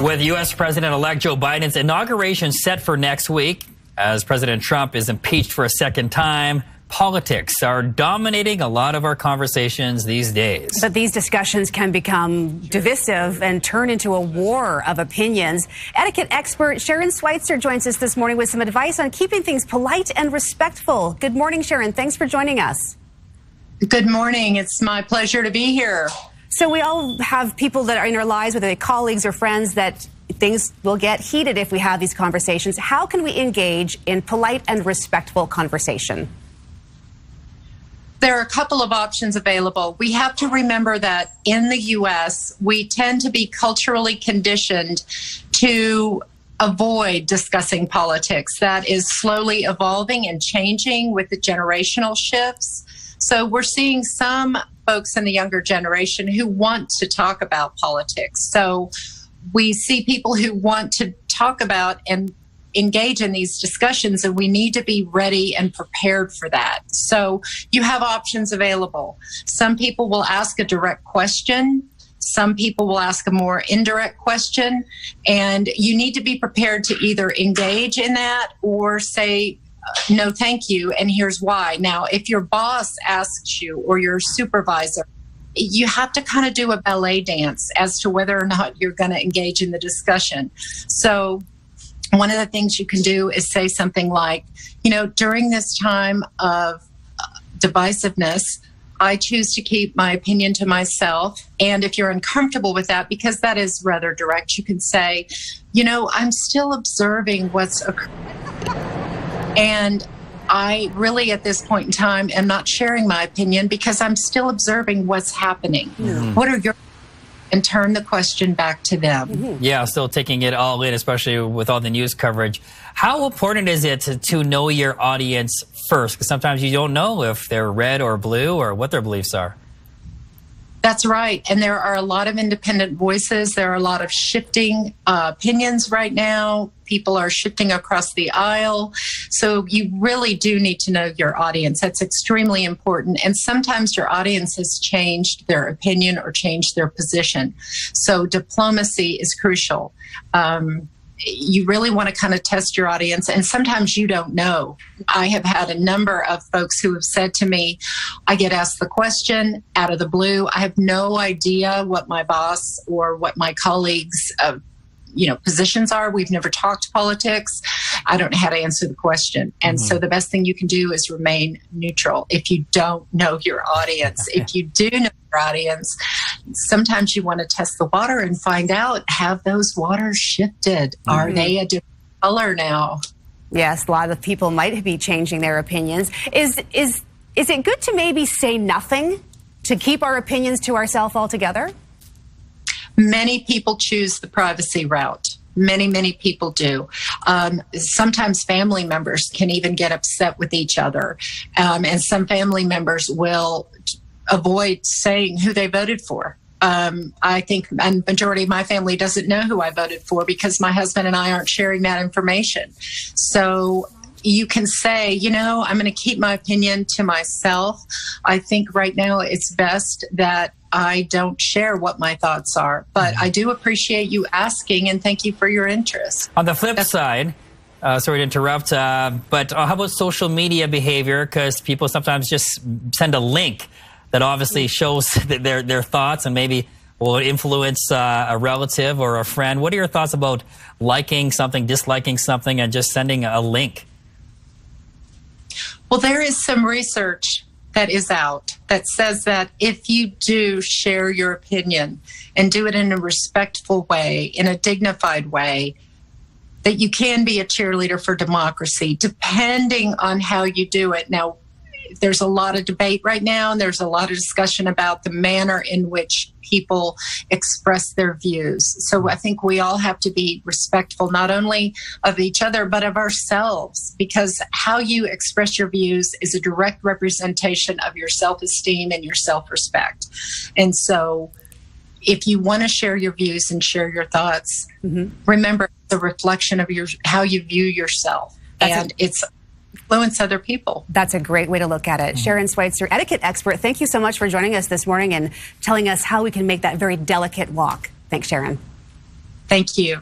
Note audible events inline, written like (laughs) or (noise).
With U.S. President elect Joe Biden's inauguration set for next week, as President Trump is impeached for a second time, politics are dominating a lot of our conversations these days. But these discussions can become divisive and turn into a war of opinions. Etiquette expert Sharon Schweitzer joins us this morning with some advice on keeping things polite and respectful. Good morning, Sharon. Thanks for joining us. Good morning. It's my pleasure to be here. So we all have people that are in our lives, whether they're colleagues or friends, that things will get heated if we have these conversations. How can we engage in polite and respectful conversation? There are a couple of options available. We have to remember that in the U.S., we tend to be culturally conditioned to avoid discussing politics. That is slowly evolving and changing with the generational shifts. So we're seeing some folks in the younger generation who want to talk about politics. So we see people who want to talk about and engage in these discussions and we need to be ready and prepared for that. So you have options available. Some people will ask a direct question. Some people will ask a more indirect question and you need to be prepared to either engage in that or say no, thank you. And here's why. Now, if your boss asks you or your supervisor, you have to kind of do a ballet dance as to whether or not you're going to engage in the discussion. So, one of the things you can do is say something like, you know, during this time of uh, divisiveness, I choose to keep my opinion to myself. And if you're uncomfortable with that, because that is rather direct, you can say, you know, I'm still observing what's occurring and I really, at this point in time, am not sharing my opinion because I'm still observing what's happening. Mm-hmm. What are your and turn the question back to them. Mm-hmm. Yeah, still taking it all in, especially with all the news coverage. How important is it to, to know your audience first? Because sometimes you don't know if they're red or blue or what their beliefs are. That's right. And there are a lot of independent voices. There are a lot of shifting uh, opinions right now. People are shifting across the aisle. So you really do need to know your audience. That's extremely important. And sometimes your audience has changed their opinion or changed their position. So diplomacy is crucial. Um, you really want to kind of test your audience. And sometimes you don't know. I have had a number of folks who have said to me i get asked the question out of the blue. I have no idea what my boss or what my colleagues uh, you know positions are. We've never talked politics. I don't know how to answer the question. And mm-hmm. so the best thing you can do is remain neutral. If you don't know your audience if (laughs) you do know your audience sometimes you want to test the water and find out have those waters shifted mm-hmm. are they a different color now yes a lot of people might be changing their opinions is is is it good to maybe say nothing to keep our opinions to ourselves altogether Many people choose the privacy route. Many, many people do. Um, sometimes family members can even get upset with each other. Um, and some family members will avoid saying who they voted for. Um, I think a majority of my family doesn't know who I voted for because my husband and I aren't sharing that information. So you can say, you know, I'm going to keep my opinion to myself. I think right now it's best that I don't share what my thoughts are, but I do appreciate you asking and thank you for your interest. On the flip That's- side, uh, sorry to interrupt, uh, but uh, how about social media behavior? Because people sometimes just send a link that obviously shows (laughs) their their thoughts and maybe will influence uh, a relative or a friend. What are your thoughts about liking something, disliking something, and just sending a link? Well, there is some research that is out that says that if you do share your opinion and do it in a respectful way, in a dignified way, that you can be a cheerleader for democracy, depending on how you do it. Now, there's a lot of debate right now, and there's a lot of discussion about the manner in which people express their views. So I think we all have to be respectful not only of each other, but of ourselves, because how you express your views is a direct representation of your self esteem and your self respect. And so if you want to share your views and share your thoughts, mm-hmm. remember the reflection of your how you view yourself. That's and a- it's influence other people. That's a great way to look at it. Mm-hmm. Sharon Schweitzer, etiquette expert, thank you so much for joining us this morning and telling us how we can make that very delicate walk. Thanks, Sharon. Thank you.